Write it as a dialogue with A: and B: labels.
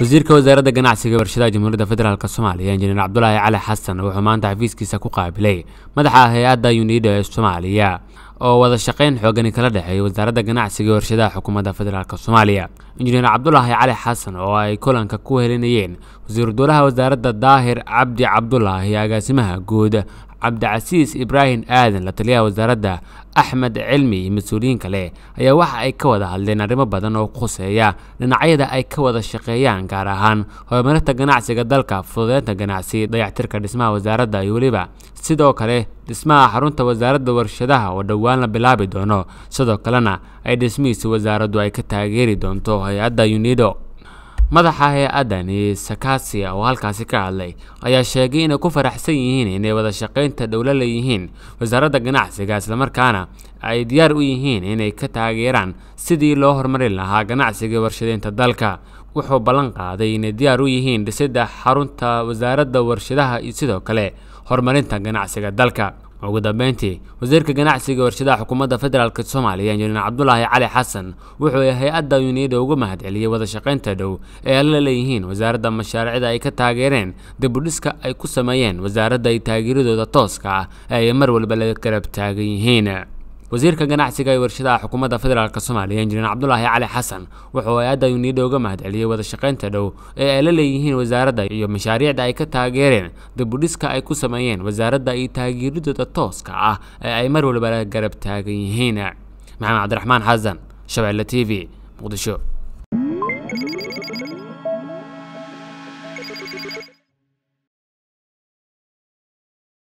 A: wasiirka wasaaradda ganacsiga warshadaha jamhuuriyadda federaalk soomaaliya injineer cabdulaahi cali xasan wuxuu maanta xafiiskiisa ku qaabilay madaxa hay'adda unido ee soomaaliya oo wada shaqayn xoogani kala dhexeeya wasaaradda ganacsiga warshadaha xukuumadda federaalk soomaaliya. Injineer cabdulaahi cali xasan oo ay kulanka ku helinayeen wasiiru dowlaha wasaaradda daahir cabdi cabdulaahi agaasimaha guud cabdicasiis ibraahim aadan la taliyaha wasaaradda axmed cilmi iyo mas'uuliyiin kale ayaa waxa ay ka wada hadleen arrimo badan oo khuseeya dhinacyada ay ka wada shaqeeyaan gaar ahaan horumarinta ganacsiga dalka fududeynta ganacsi dayactirka dhismaha wasaaradda iyo weliba sidoo kale dhismaha xarunta wasaaradda warshadaha oo dhowaan la bilaabi doono. Sidoo kalena ay dhismihiisa wasaaraddu ay ka taageeri doonto hay'adda unido madaxa hay'addani sakasiya oo halkaasi ka hadlay ayaa sheegay inay ku faraxsan yihiin inay wada shaqaynta dhowlo leeyihiin wasaaradda ganacsiga islamarkaana ay diyaar u yihiin inay ka taageeraan sidii loo horumarin lahaa ganacsiga warshadeynta dalka. Wuxuu ballan qaaday inay diyaar u yihiin dhisidda xarunta wasaaradda warshadaha iyo sidoo kale horumarinta ganacsiga dalka ugu dambeyntii wasiirka ganacsiga warshadaha xukuumadda federaalk soomaaliya injineer cabdulaahi cali xasan wuxuu hay'adda uniida uga mahadceliyey wada shaqaynta dhow ee ala leeyihiin wasaaradda mashaariicda ay ka taageereen dibudhiska ay ku sameeyeen wasaaradda ay taageeradooda tooska ah ee ay mar walba la garab taagan yihiin wasiirka ganacsiga ee warshadaha xukuumadda federaalk soomaaliya injineer cabdulaahi cali xasan wuxuu hay'adda uniida uga mahadceliyey wada shaqaynta dhow ee ay la leeyihiin wasaaradda iyo mashaariicda ay ka taageereen dibudhiska ay ku sameeyeen wasaaradda iyo taageeridooda tooska ah ee ay mar walba garab taagan yihiin. Maxamed cabdiraxmaan xasan shabeelle t v muqdisho.